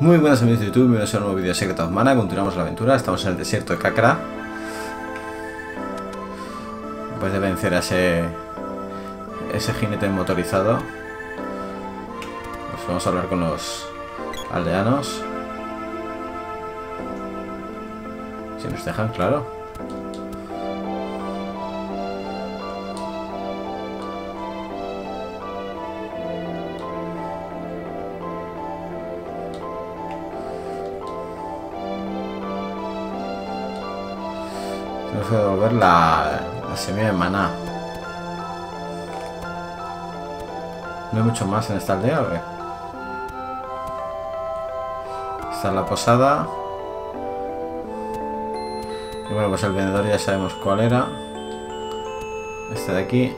Muy buenas amigos de YouTube, bienvenidos a un nuevo vídeo de Secret of Mana, continuamos la aventura, estamos en el desierto de Kakra. Después de vencer a ese, ese jinete motorizado, pues vamos a hablar con los aldeanos. Si nos dejan, claro. Devolver la, la semilla de maná. ¿No hay mucho más en esta aldea o qué? Está la posada. Y bueno, pues el vendedor ya sabemos cuál era. Este de aquí.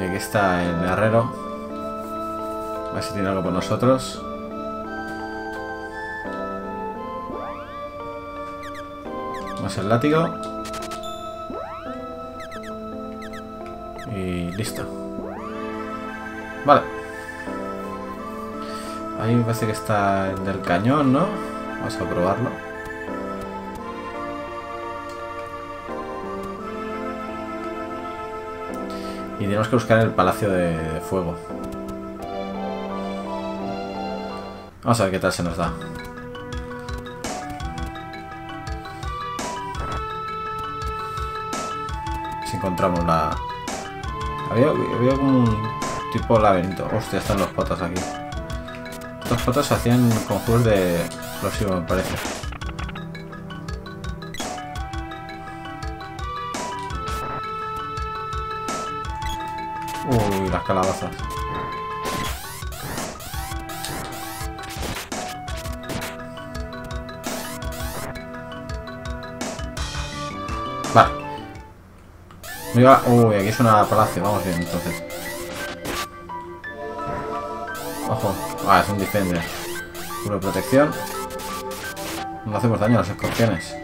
Y aquí está el herrero. A ver si tiene algo por nosotros. El látigo. Y listo. Vale. Ahí me parece que está el del cañón, ¿no? Vamos a probarlo. Y tenemos que buscar el Palacio de Fuego. Vamos a ver qué tal se nos da. Encontramos la... Había, había un tipo laberinto. Hostia, están los patas aquí. Estos patas hacían conjuros de explosivo, me parece. Uy, aquí es una palacio, vamos bien entonces. Ojo, ah, es un defender. Pura protección. No hacemos daño a los escorpiones.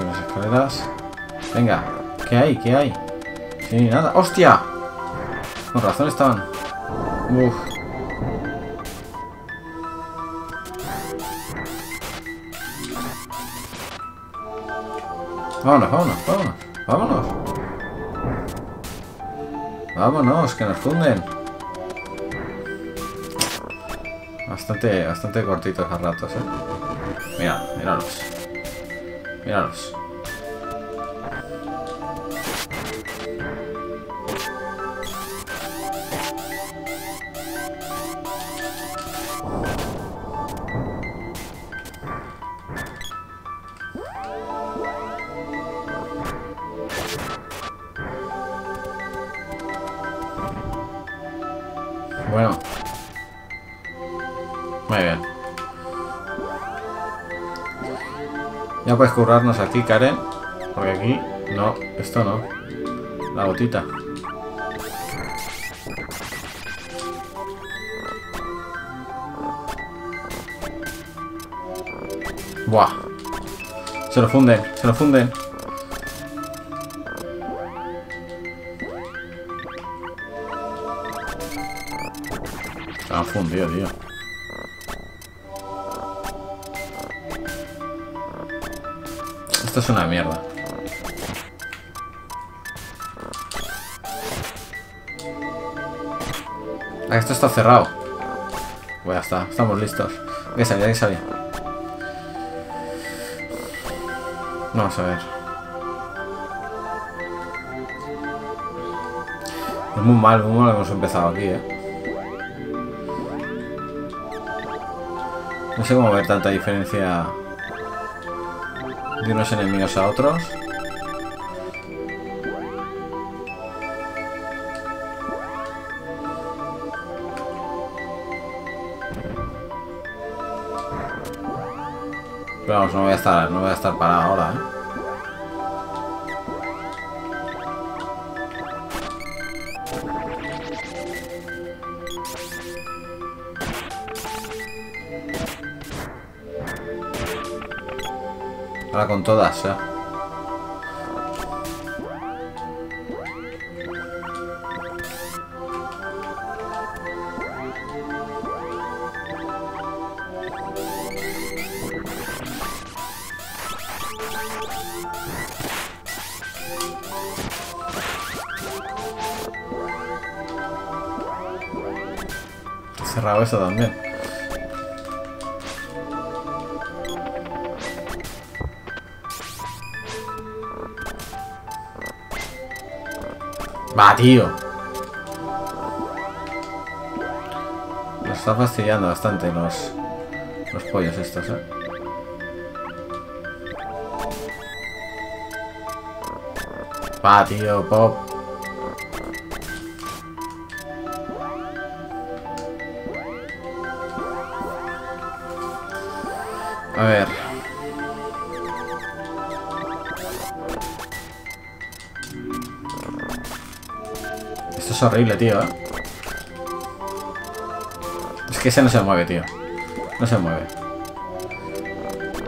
Unas escaleras. Venga, ¿qué hay? ¿Qué hay? Sí, nada. ¡Hostia! Con razón estaban. Uf. Vámonos, vámonos, vámonos, vámonos. Vámonos, que nos funden. Bastante, bastante cortitos a ratos, eh. Mira, míralos. Míralos. Bueno. Muy bien. Ya puedes currarnos aquí, Karen. Porque aquí... No, esto no. La gotita. Buah. Se lo funden, se lo funden. Fundido, tío. Esto es una mierda. Ah, esto está cerrado. Pues ya está, estamos listos. Hay que salir, hay que salir. Vamos a ver. Es muy mal, muy mal hemos empezado aquí, eh. No sé cómo ver tanta diferencia de unos enemigos a otros. Pero vamos, no voy a estar, no voy a estar Ahora con todas, ya. Tío. Nos está fastidiando bastante los, los pollos estos, eh. Va, tío, pop. A ver. Es horrible, tío, ¿eh? Es que ese no se mueve, tío. No se mueve.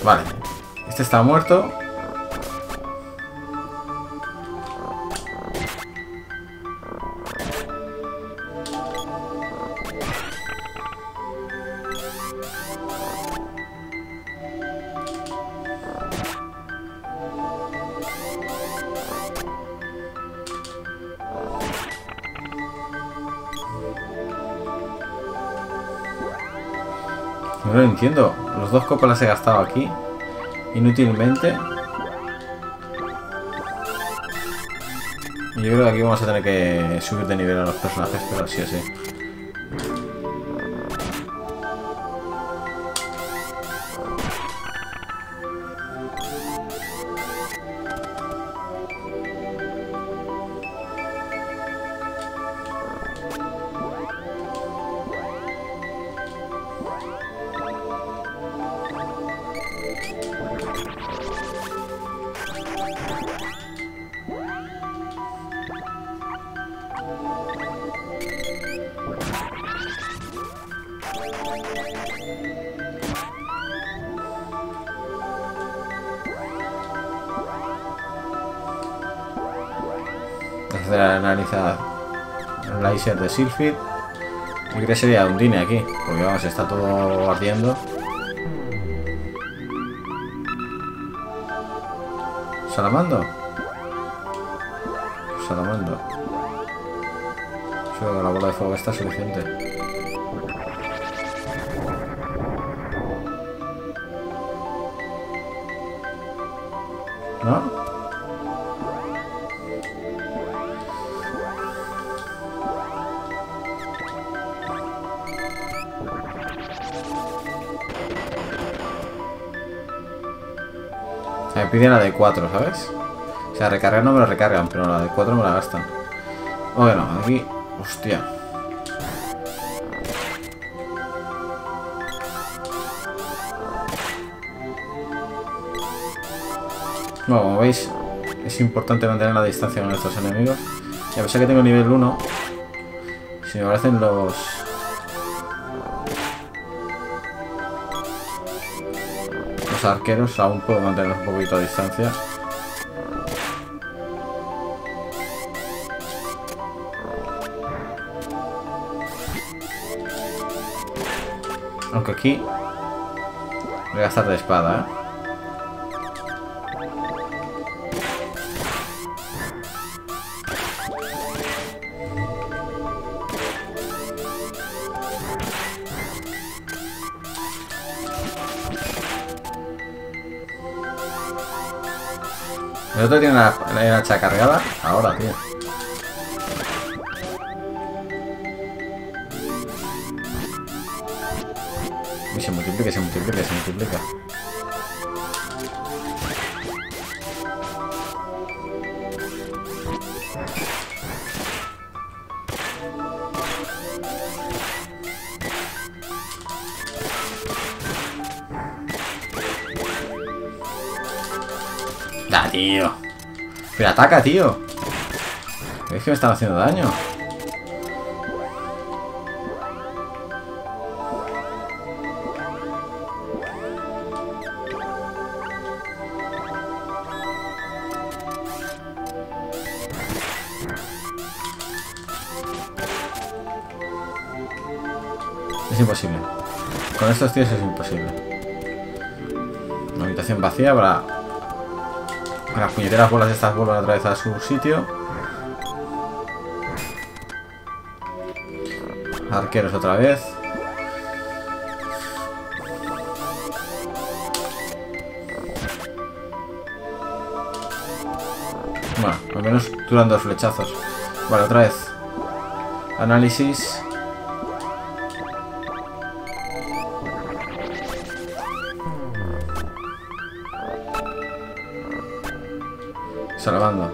Vale. Este está muerto. No lo entiendo. Los dos copos las he gastado aquí. Inútilmente. Y yo creo que aquí vamos a tener que subir de nivel a los personajes, pero sí así. Hacer analizar el láser de Silphid. Yo que sería Undine aquí, porque vamos, está todo ardiendo. ¿Salamando? Salamando. Solo con la bola de fuego está suficiente. Me piden la de 4, ¿sabes? O sea, recargar no me lo recargan, pero la de 4 me la gastan. Bueno, aquí... Hostia. Bueno, como veis, es importante mantener la distancia con estos enemigos. Y a pesar que tengo nivel 1, si me aparecen los... Arqueros, aún puedo mantener un poquito de distancia. Aunque aquí voy a gastar de espada, ¿eh? El otro tiene la, hacha cargada. Ahora, tío. Y se multiplica, se multiplica, se multiplica. Anda, tío. Pero ataca, tío. Es que me estaba haciendo daño. Es imposible. Con estos tíos es imposible. Una habitación vacía para las puñeteras bolas estas vuelvan otra vez a su sitio. Arqueros otra vez. Bueno, al menos duran dos flechazos. Vale, otra vez. Análisis. Salvando.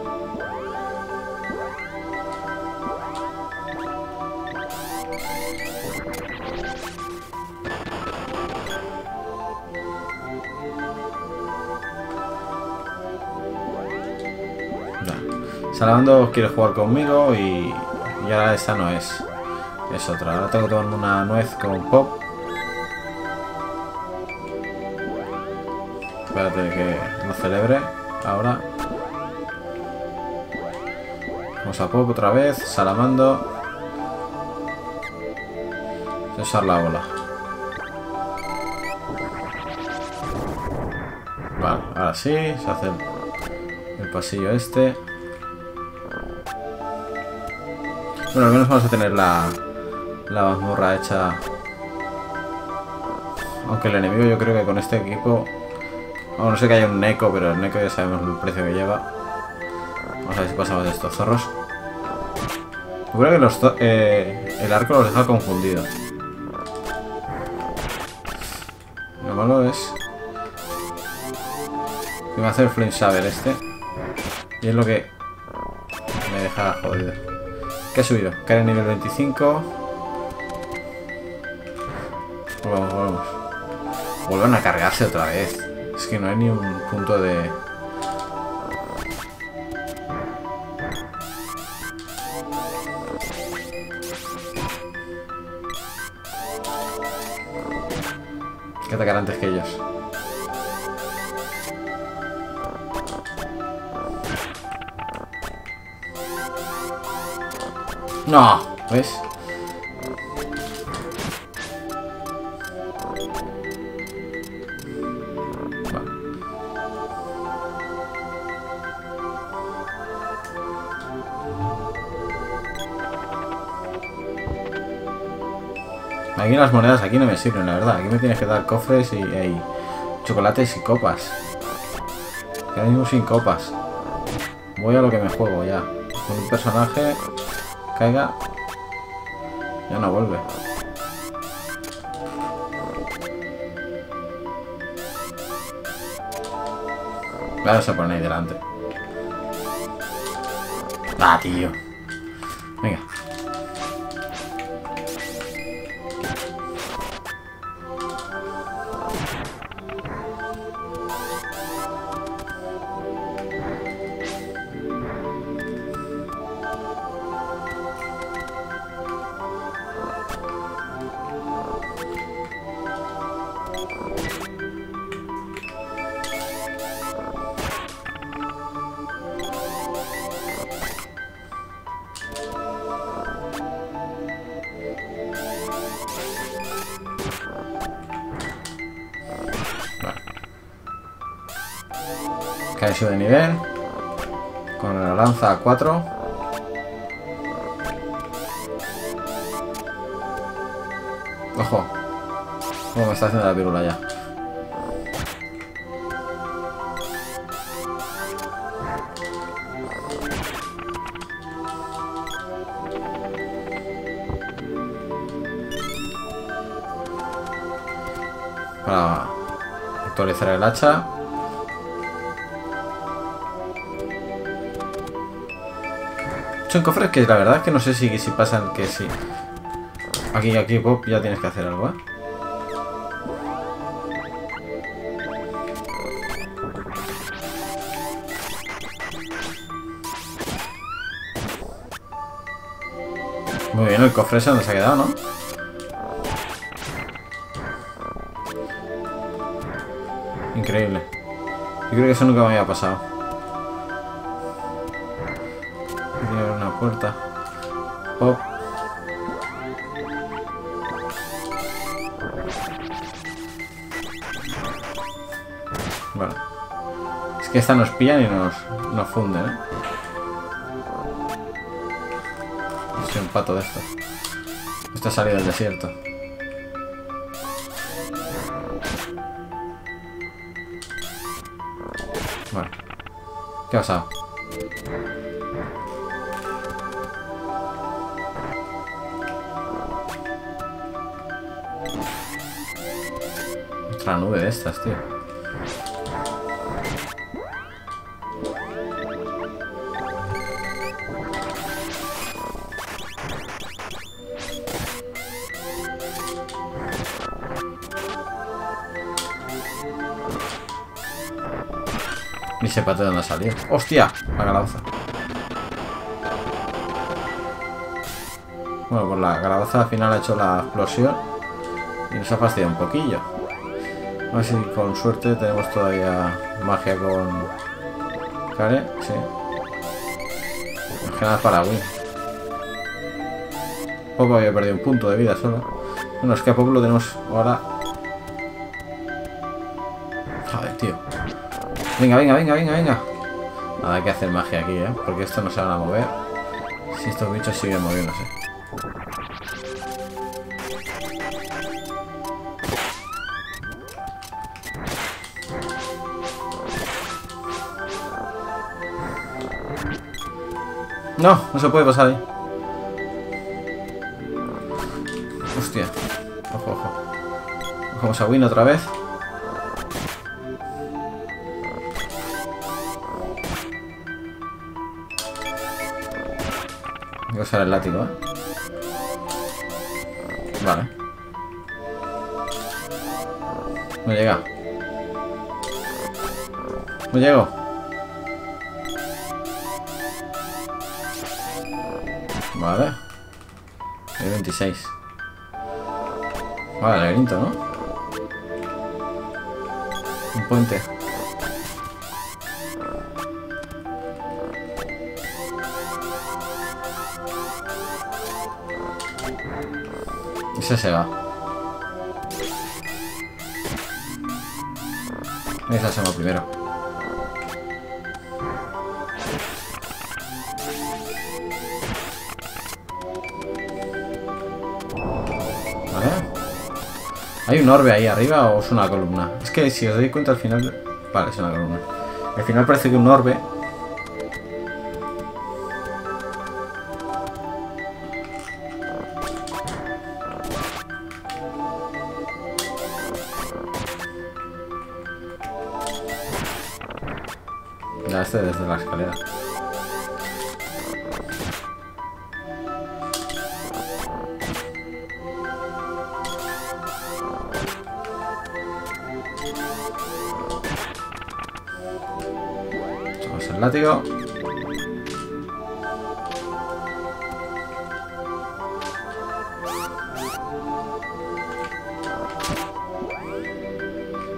Salvando quiere jugar conmigo y, y ahora esta no es. Es otra. Ahora tengo que tomarme una nuez con pop. Espérate que lo celebre. Ahora. Vamos a pop otra vez. Salamando. Cesar la bola. Vale, ahora sí. Se hace el, pasillo este. Bueno, al menos vamos a tener la, la mazmorra hecha. Aunque el enemigo yo creo que con este equipo... Bueno, no sé que haya un Neko, pero el Neko ya sabemos el precio que lleva. Vamos a ver si pasamos de estos zorros. Yo que los eh, el arco los deja confundidos. Lo malo es... Que me hace el Flame Saber este. Y es lo que me deja jodido. ¿Qué ha subido? Cae en nivel 25. Volvamos, volvamos. Vuelvan a cargarse otra vez. Es que no hay ni un punto de... que atacar antes que ellos. No, ¿ves? Aquí las monedas aquí no me sirven, la verdad. Aquí me tienes que dar cofres y, chocolates y copas. Que mismo sin copas. Voy a lo que me juego ya. Con un personaje caiga, ya no vuelve. Claro, se pone ahí delante. Ah, tío. Venga. De nivel. Con la lanza a 4. Ojo. Como me está haciendo la pirula ya. Actualizar el hacha. Son cofres que la verdad es que no sé si, si pasan que sí. Aquí, aquí, Pop, ya tienes que hacer algo, ¿eh? Muy bien, el cofre se ha quedado, ¿no? Increíble. Yo creo que eso nunca me había pasado. Puerta. Pop. Bueno. Es que esta nos pillan y nos, nos funden, ¿eh? Soy un pato de esto. Esta salida del desierto. Bueno. ¿Qué ha pasado? Otra nube de estas, tío. Ni sepa de dónde ha salido. ¡Hostia! La calabaza. Bueno, pues la calabaza al final ha hecho la explosión y nos ha fastidiado un poquillo. A ver si con suerte tenemos todavía magia con Kare. Sí. Más que nada para Win. Pop había perdido un punto de vida solo. Bueno, es que a Pop lo tenemos ahora... Joder, tío. Venga, venga, venga, venga, venga. Nada, que hacer magia aquí, ¿eh? Porque esto no se van a mover. Si estos bichos siguen moviéndose. No, no se puede pasar ahí. Hostia. Ojo, ojo. Cogemos a Win otra vez. Voy a usar el látigo, ¿eh? Vale. No llega. No llego. Vale. Hay 26. Vale, ¿no? Un puente. Se va. Ese se va primero. ¿Hay un orbe ahí arriba o es una columna? Es que si os doy cuenta al final... Vale, es una columna. Al final parece que un orbe...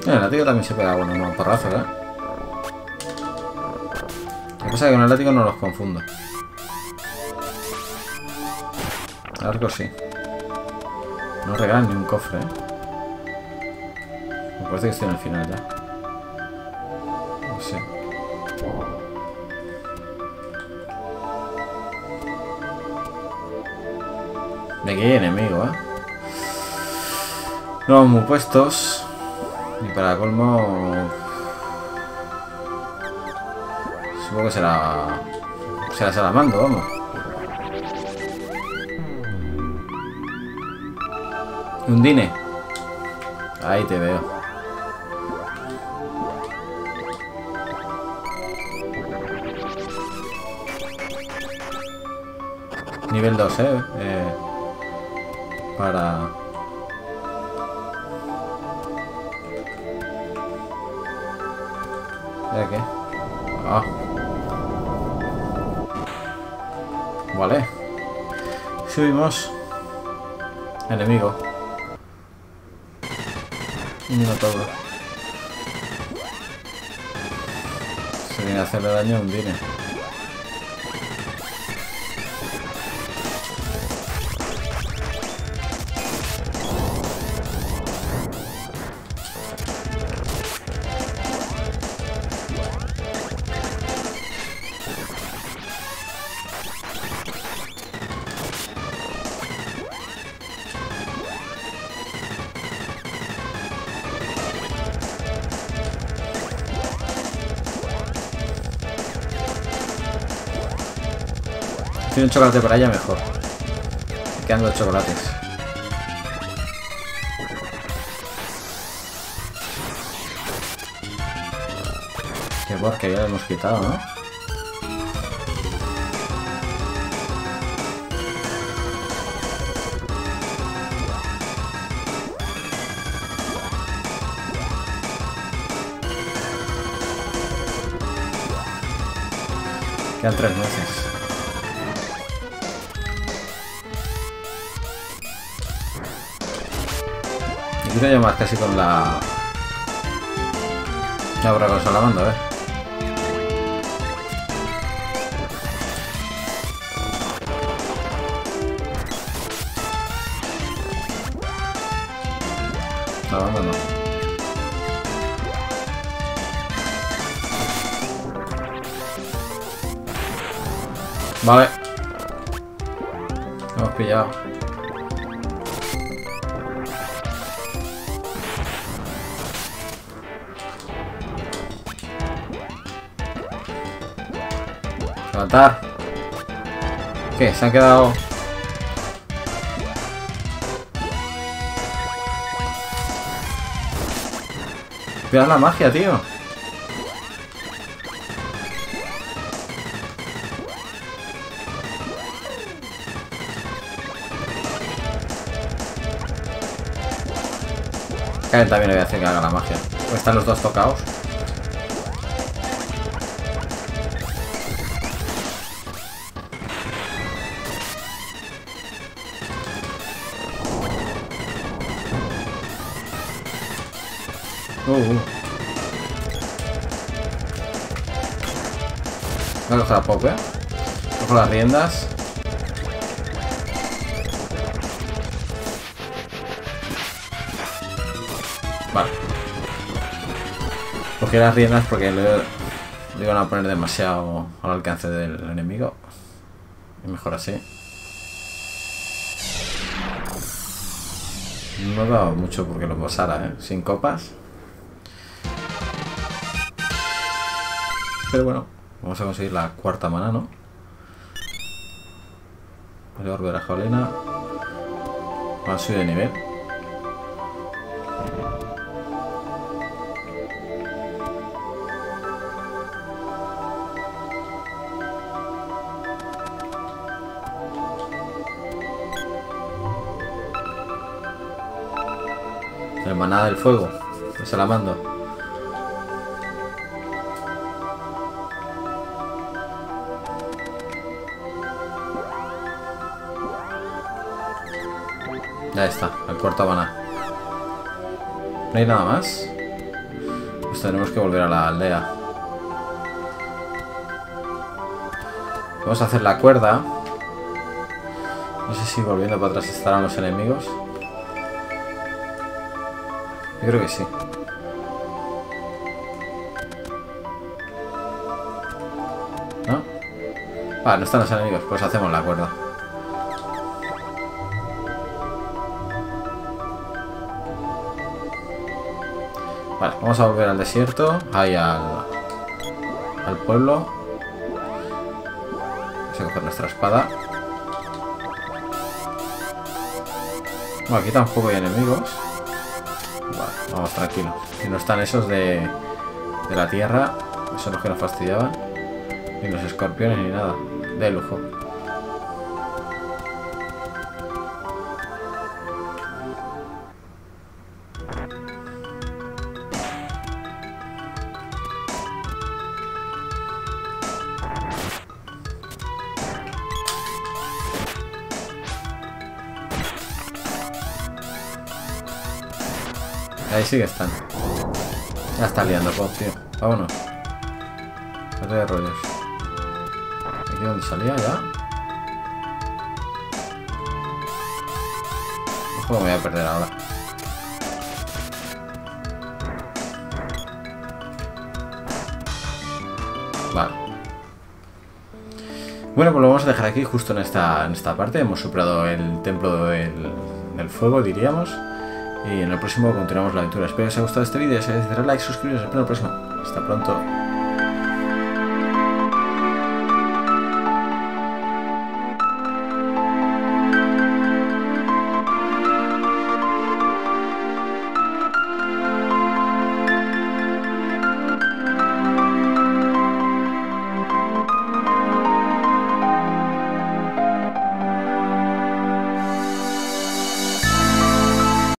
El látigo también se pega bueno, unos porrazos, ¿eh? Lo que pasa es que con el látigo no los confundo. Arco sí. No regalan ni un cofre, ¿eh? Me parece que estoy en el final ya. No sé. De aquí hay enemigo, ¿eh? No vamos muy puestos. Y para colmo... Supongo que será... Será Salamando, vamos. Undine. Ahí te veo. Nivel 2, eh. eh para... ¿De qué? Ah. Vale. Subimos. Enemigo. Minotauro. Se viene a hacerle daño a un. Tiene un chocolate para ella, mejor. Me quedan chocolates. Qué bosque ya lo hemos quitado, ¿no? Quedan tres meses. Quiero yo más casi con la... La braga salamando, a ver. Lavando no. Vale. Hemos pillado. ¿Qué? Se han quedado... Cuidado la magia, tío. Karen también le voy a hacer que haga la magia. Están los dos tocados. Voy a eh. Las riendas. Vale. Cogí las riendas porque le, le iban a poner demasiado al alcance del enemigo. Y mejor así. No he dado mucho porque lo pasara, ¿eh? Sin copas. Pero bueno, vamos a conseguir la cuarta mana, ¿no? El orbe de la jabalina. Va a subir de nivel. La manada del fuego. Se la mando. Ya está, el cuarto maná. ¿No hay nada más? Pues tenemos que volver a la aldea. Vamos a hacer la cuerda. No sé si volviendo para atrás estarán los enemigos. Yo creo que sí. ¿No? Ah, no están los enemigos, pues hacemos la cuerda. Vale, vamos a volver al desierto, ahí al, al pueblo. Vamos a coger nuestra espada. Bueno, aquí tampoco hay enemigos. Vale, vamos tranquilos. Si no están esos de, de la tierra, esos los que nos fastidiaban. Ni los escorpiones ni nada. De lujo. Sí que están. Ya está liando, Pop, tío. Vámonos. No de rollos. Aquí donde salía ya. Ojo, me voy a perder ahora. Vale. Bueno, pues lo vamos a dejar aquí justo en esta, en esta parte. Hemos superado el templo del, del fuego, diríamos. Y en el próximo continuamos la aventura. Espero que os haya gustado este vídeo. Si os like, suscribiros. Espero el próximo. Hasta pronto.